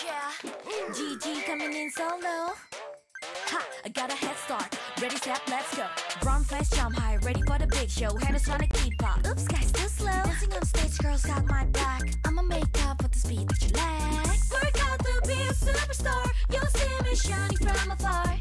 GG coming in solo. Ha! I got a head start. Ready, set, let's go. Run fast, jump high, ready for the big show. Haters wanna keep up. Oops, guys, too slow. Dancing on stage, girls got my back. I'ma make up for the speed that you lack. Work out to be a superstar. You'll see me shining from afar.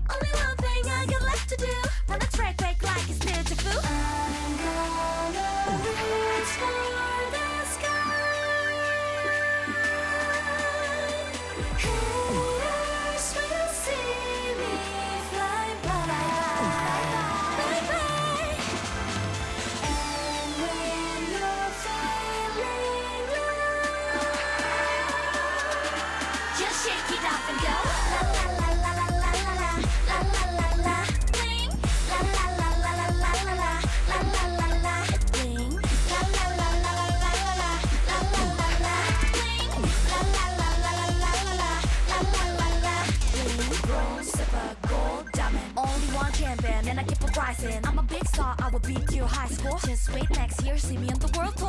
Shake it up and go. La la la la la la la la la la la la. Bling. La la la la la la la la la la la la. Bling. La la la la la la la la la la la la. Bling. La la la la la la la la la la la la. Bling. Bronze, silver, gold, diamond. Only one champion, and I keep on rising. I'm a big star, I will beat your high score. Just wait next year, see me on the world tour.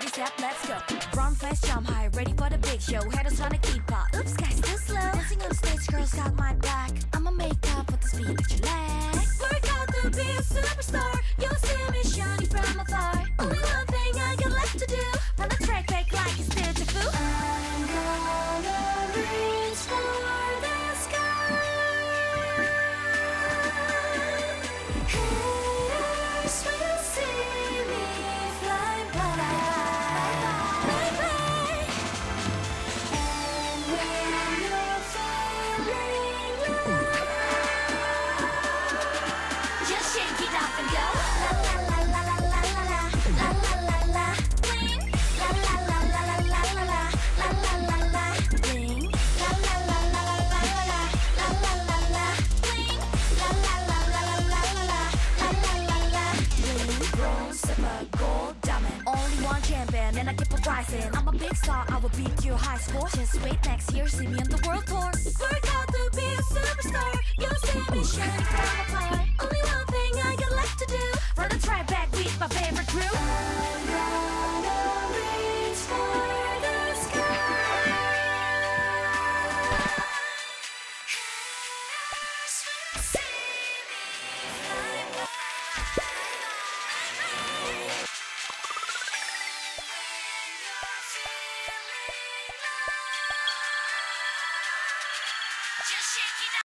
Ready, set, let's go. Run fast, jump high, ready for the big show. Haters trying to keep up. Oops, guys, too slow. Dancing on stage, girls got my back. I'ma make up for the speed that you lack. Work out to be a superstar. Silver, gold, diamond. Only one champion, and I keep on rising. I'm a big star, I will beat your high score. Just wait next year, see me on the world